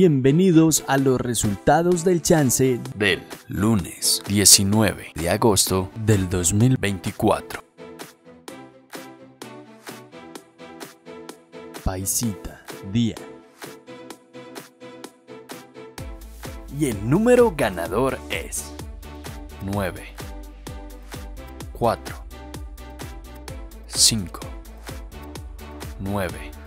Bienvenidos a los resultados del chance del lunes 19 de agosto del 2024. Paisita, día. Y el número ganador es 9, 4, 5, 9.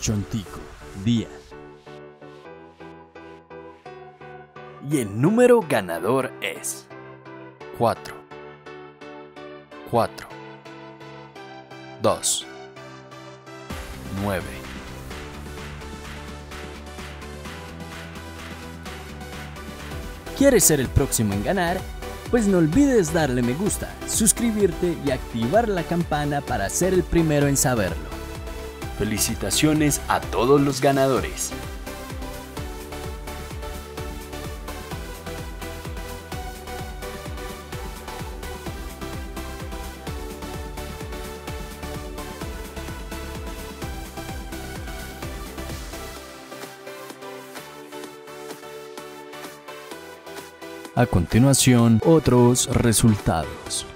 Chontico, día. Y el número ganador es 4, 4, 2, 9. ¿Quieres ser el próximo en ganar? Pues no olvides darle me gusta, suscribirte y activar la campana para ser el primero en saberlo. Felicitaciones a todos los ganadores. A continuación, otros resultados.